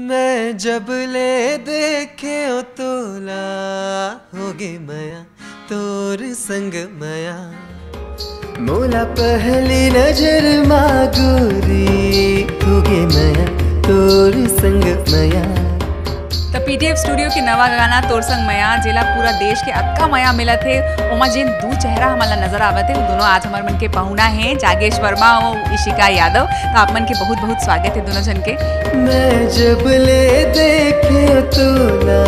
मैं जब ले देखे ओ तोला, होगे मया, तोर संग मया। मोला पहली नज़र मागुरी होगे मया, तोर संग पीटीएफ स्टूडियो के नवा गाना तोरसंग मया, जेला पूरा देश के अक्का मया मिला थे। ओमा जिन दो चेहरा हमारा नज़र आवे थे दोनों आज हमारे मन के पहुना है। जागेश वर्मा और इशिका यादव तो आप मन के बहुत बहुत स्वागत है दोनों जन के। मैं जब ले देखे तो तोला